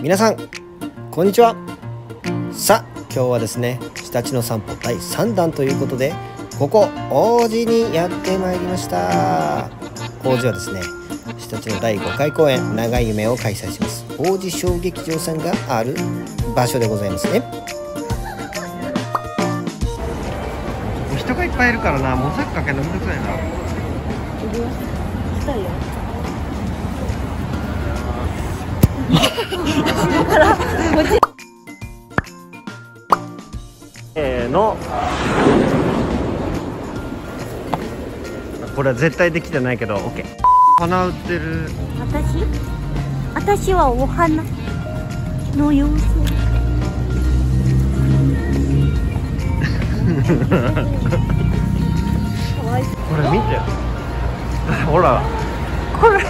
皆さんこんにちは。さあ今日はですね日立の散歩第3弾ということでここ王子にやってまいりました。王子はですね日立の第5回公演長い夢を開催します。王子小劇場さんがある場所でございますね。人がいっぱいいるからなモザイクかけるのめんどくさいな。せーの。これは絶対できてないけど OK 花売ってる。私？私はお花の様子。これ見て。ほら。これ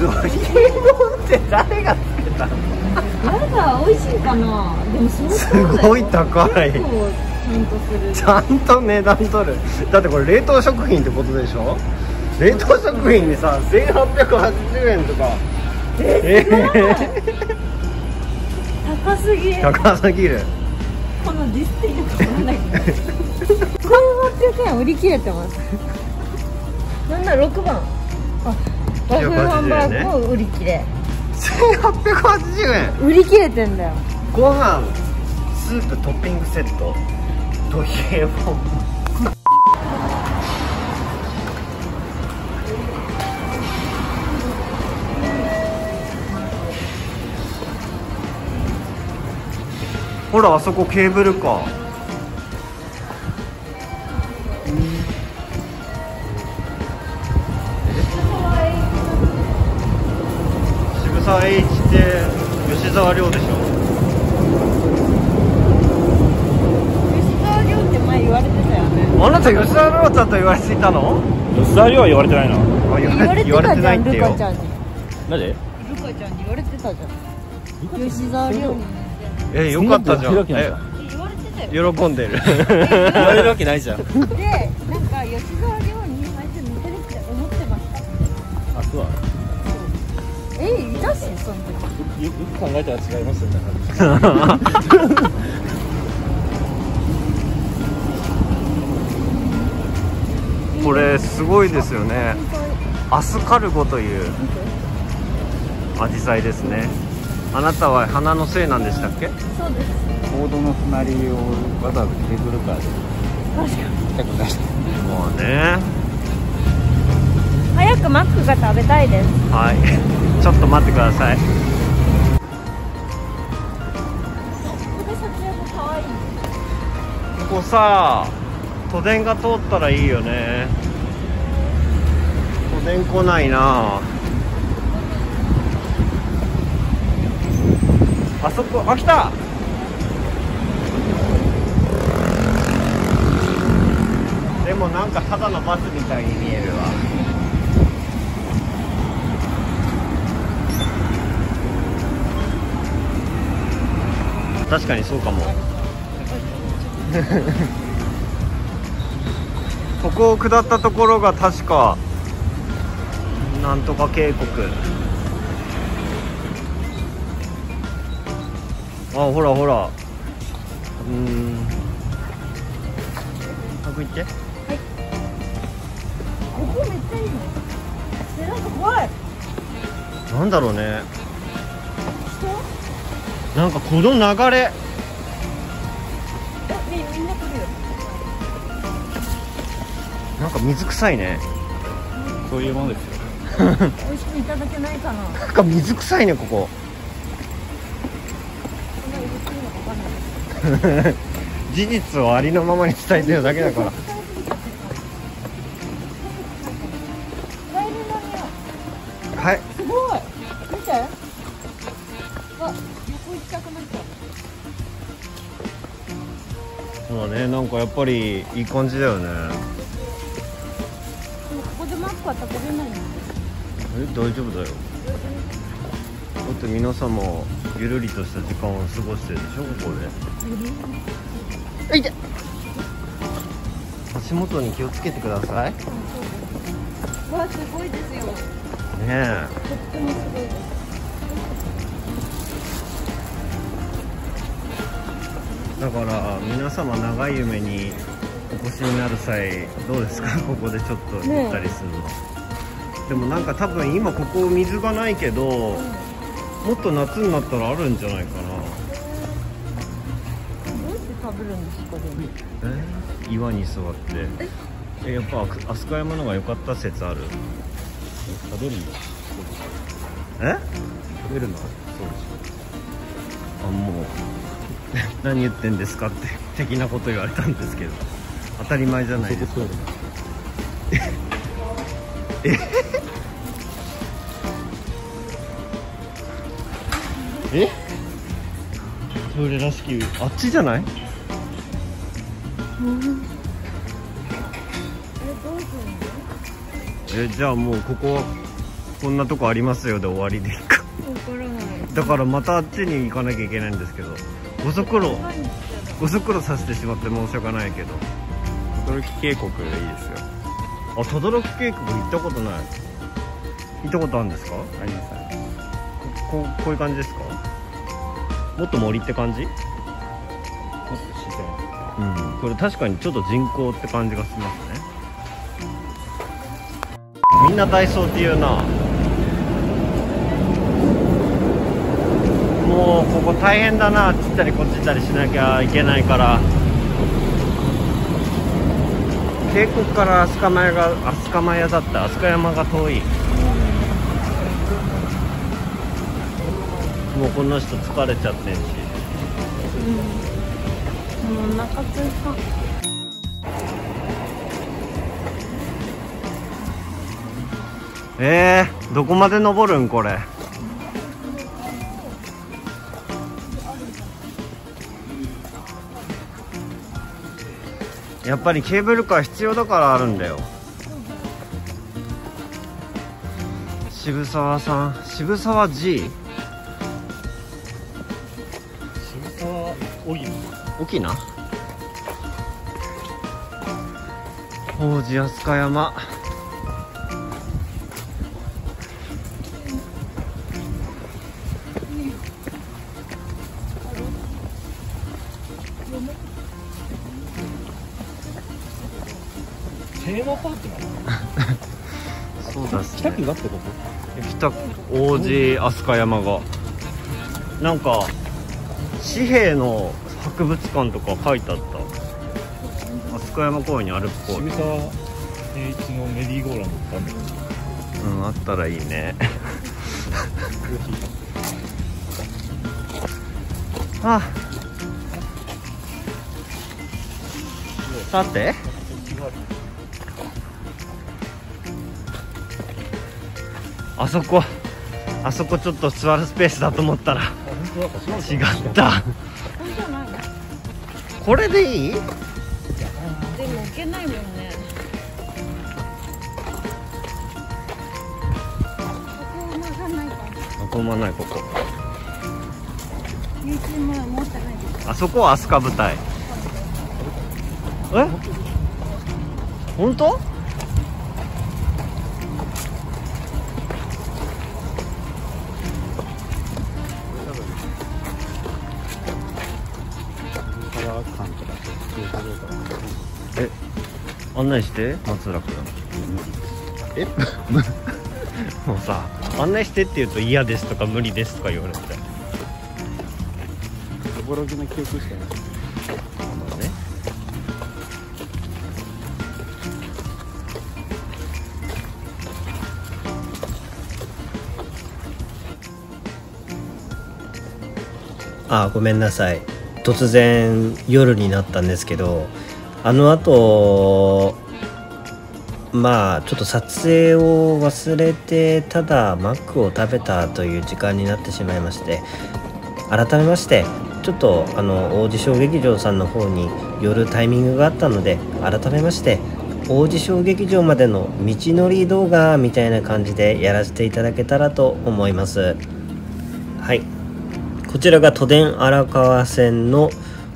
ドリエモンって誰がつけたの？やだ、美味しいかな。でもすごい高い結構ちゃんとする。ちゃんと値段取るだってこれ冷凍食品ってことでしょ？冷凍食品にさ1880円とかえ高すぎ。ー、高すぎるこのディスティングなんだけど。1800円売り切れてます。なんだ、6番。あ、和風ハンバーグも売り切れ。1880円売り切れてんだよ。ご飯スープトッピングセットドヒエモンほらあそこケーブルカー渋沢栄一って吉沢亮でしょ。吉沢亮って前言われてたよね。あなた吉沢亮ちゃんと言われていたの？吉沢亮は言われてないな。あ言言われてたじゃん、ルよ。カちゃんに。なんで？ルカちゃんに言われてたじゃん。吉沢亮。に。えよかったじゃん。喜んでる。言われるわけないじゃん。で、なんか吉沢亮に最初似てるって思ってました。あそうえ、いたし、その時。よく考えたら違いますよねこれすごいですよねアスカルゴというアジサイですねあなたは花のせいなんでしたっけ？そうです。ボードの隣をわざわざケーブルカーで確かに。痛くないもうね早くマックが食べたいです。はいちょっと待ってください。こ。ここさ都電が通ったらいいよね。都電来ないな。あそこあ来た。でもなんかただのバスみたいに見えるわ。確かにそうかも ここを下ったところが確かなんとか渓谷あほらほらうーん早く行ってここめっちゃいいの。え、なんか怖い。なんだろうね人。なんかこの流れなんか水臭いねそういうものですよ美味しくいただけないかな。なんか水臭いねここ。事実をありのままに伝えてるだけだから。はいすごい。見て。あ、横行きたくなっちゃう。そうだねなんかやっぱりいい感じだよね。でもここでマックは食べれないの。え大丈夫だよ。だって皆様ゆるりとした時間を過ごしてるでしょここで。いて足元に気をつけてください。わあすごいですよ。え。とってもすごいですだから皆様長い夢にお越しになる際どうですか？ここでちょっとゆったりするの、でもなんか多分今ここ水がないけどもっと夏になったらあるんじゃないかな。どうして食べるんですかでも？え？岩に座って。え？やっぱ飛鳥山の方が良かった説ある？食べるの？え？食べるの？そうあもう 何言ってんですかって的なこと言われたんですけど。当たり前じゃないですか。そうだえ？トイレらしきあっちじゃない？ええじゃあもうこここんなとこありますよで終わりでいいか。のわからない。だからまたあっちに行かなきゃいけないんですけどご足労ご足労させてしまって申し訳ないけど。驚き渓谷でいいですよ。あ轟渓谷行ったことない。行ったことあるんですか？ありますねこここういう感じですか？もっと森って感じ？もっと自然うん。これ確かにちょっと人工って感じがしますね。みんなダイソーって言うなもうここ大変だなあっち行ったりこっち行ったりしなきゃいけないから。渓谷から飛鳥山が飛鳥山だった。飛鳥山が遠い。もうこの人疲れちゃってんし。もうお腹すいた。えー、どこまで登るんこれやっぱりケーブルカー必要だからあるんだよ。渋沢さん渋沢 G 渋沢おぎ沖縄王子飛鳥山テーマパークなのそうだっす北ね区がってこと？北王子飛鳥山がなんか紙幣の博物館とか書いてあった。飛鳥山公園にあるっぽい。渋沢栄一のメリーゴーランドってあるんだけど。うんあったらいいね。あ。さて？あそこあそこちょっと座るスペースだと思ったら違った。これでいい？でも置けないもんね。ここないこまないこあそこは飛鳥舞台。え？本当？案内して松浦君。え？もうさ案内してって言うと嫌ですとか無理ですとか言われて。驚きの記憶しかない。まあね。あごめんなさい。突然夜になったんですけどあのあとまあちょっと撮影を忘れてただマックを食べたという時間になってしまいまして改めましてちょっとあの王子小劇場さんの方に寄るタイミングがあったので改めまして王子小劇場までの道のり動画みたいな感じでやらせていただけたらと思います。はい。こちらが都電荒川線の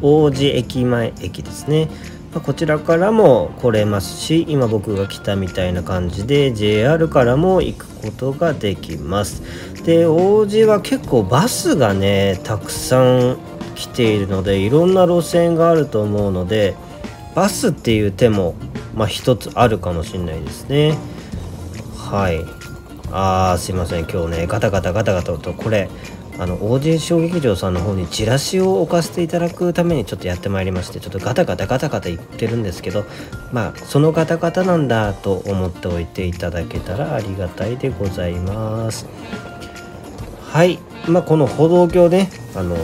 王子駅前駅ですね。ま、こちらからも来れますし今僕が来たみたいな感じで JR からも行くことができます。で王子は結構バスがねたくさん来ているのでいろんな路線があると思うのでバスっていう手もまあ一つあるかもしれないですね。はい。あーすいません。今日ねガタガタガタガタとこれあの OJ 小劇場さんの方にチラシを置かせていただくためにちょっとやってまいりましてちょっとガタガタガタガタ言ってるんですけどまあそのガタガタなんだと思っておいていただけたらありがたいでございます。はい。まあこの歩道橋ねあの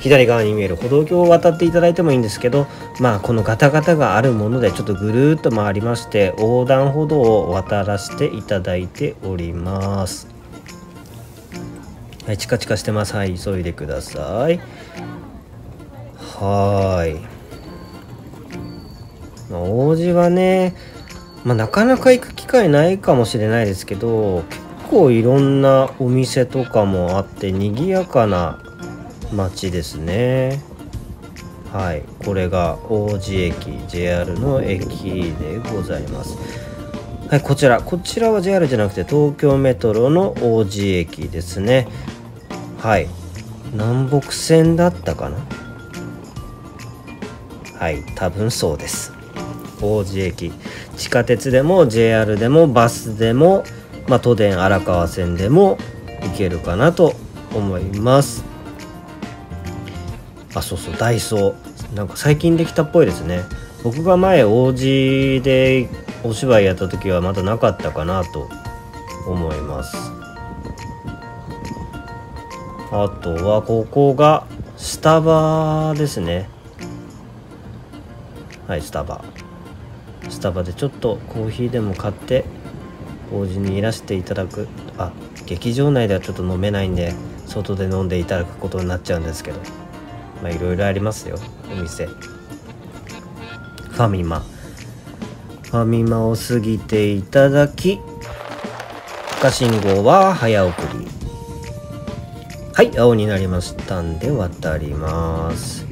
左側に見える歩道橋を渡っていただいてもいいんですけどまあこのガタガタがあるものでちょっとぐるっと回りまして横断歩道を渡らせていただいております。はいチカチカしてます。はい急いでください。はーい。まあ王子はねまあなかなか行く機会ないかもしれないですけど結構いろんなお店とかもあって賑やかな街ですね。はいこれが王子駅 JR の駅でございます。はいこちら。こちらは JR じゃなくて東京メトロの王子駅ですね。はい。南北線だったかな？はい多分そうです。王子駅。地下鉄でも JR でもバスでも、まあ、都電荒川線でも行けるかなと思います。あそうそうダイソー。なんか最近できたっぽいですね。僕が前王子でお芝居やった時はまだなかったかなと思います。あとはここがスタバですね。はいスタバ。スタバでちょっとコーヒーでも買って王子にいらしていただく。あ劇場内ではちょっと飲めないんで外で飲んでいただくことになっちゃうんですけど。まあいろいろありますよ。お店。ファミマ。ファミマを過ぎていただき赤信号は早送り。はい青になりましたんで渡ります。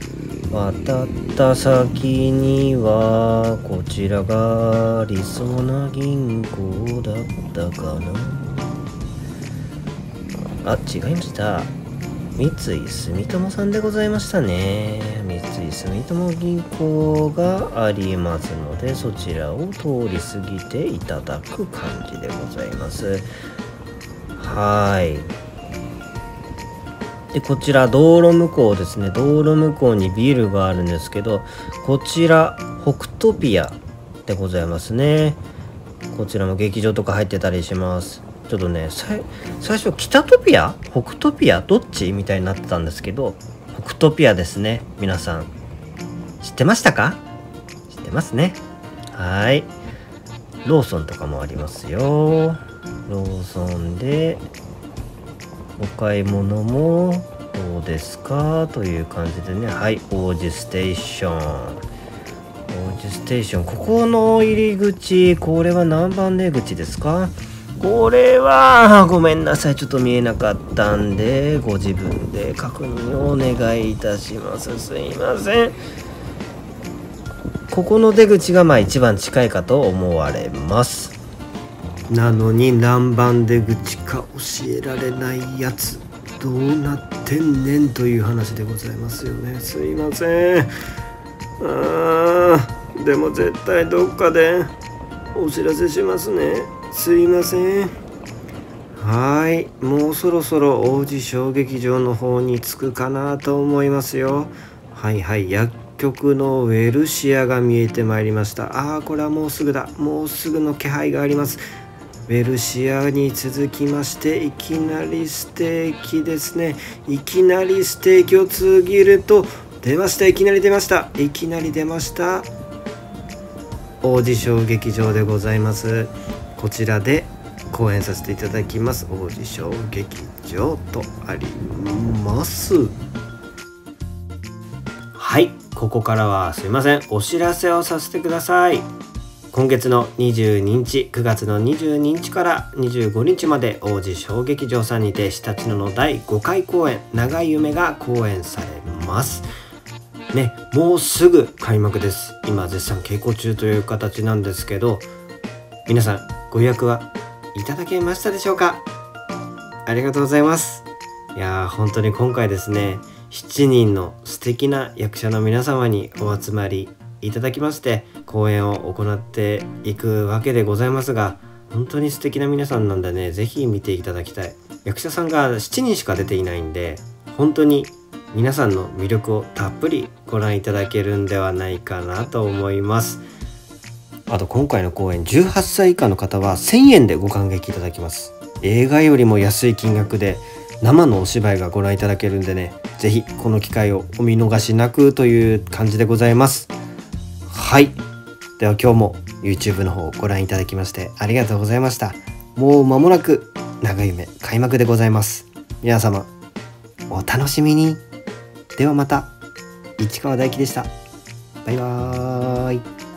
渡った先にはこちらが理想な銀行だったかな。あ違いました。三井住友さんでございましたね。三井住友銀行がありますのでそちらを通り過ぎていただく感じでございます。はい。でこちら道路向こうですね。道路向こうにビルがあるんですけどこちら北トピアでございますね。こちらも劇場とか入ってたりします。ちょっとね最初北トピア？北トピア？どっち？みたいになってたんですけど北トピアですね皆さん。知ってましたか？知ってますね。はい。ローソンとかもありますよ。ローソンでお買い物もどうですか？という感じでね。はい。王子ステーション。王子ステーション。ここの入り口これは何番出口ですか？これはごめんなさい。ちょっと見えなかったんでご自分で確認をお願いいたします。すいません。ここの出口がまあ一番近いかと思われます。なのに何番出口か教えられないやつどうなってんねんという話でございますよね。すいません。あーでも絶対どっかでお知らせしますね。すいません。はいもうそろそろ王子小劇場の方に着くかなと思いますよ。はいはい薬局のウェルシアが見えてまいりました。あーこれはもうすぐだ。もうすぐの気配があります。ウェルシアに続きましていきなりステーキですね。いきなりステーキを告げると出ました。いきなり出ました。いきなり出ました。王子小劇場でございます。こちらで公演させていただきます。王子小劇場とあります。はい。ここからはすいません。お知らせをさせてください。今月の22日9月の22日から25日まで王子小劇場さんにて下地野の第5回公演「長い夢」が公演されます。ねもうすぐ開幕です。今絶賛稽古中という形なんですけど皆さんご予約はいただけましたでしょうか？ありがとうございます。いやー本当に今回ですね7人の素敵な役者の皆様にお集まりいただきまして公演を行っていくわけでございますが本当に素敵な皆さんなんでね是非見ていただきたい。役者さんが7人しか出ていないんで本当に皆さんの魅力をたっぷりご覧いただけるんではないかなと思います。あと今回の公演18歳以下の方は1000円でご感激いただきます。映画よりも安い金額で生のお芝居がご覧いただけるんでね是非この機会をお見逃しなくという感じでございます。はい。では今日も YouTube の方をご覧いただきましてありがとうございました。もう間もなく長夢開幕でございます。皆様お楽しみに。ではまた。市川大輝でした。バイバーイ。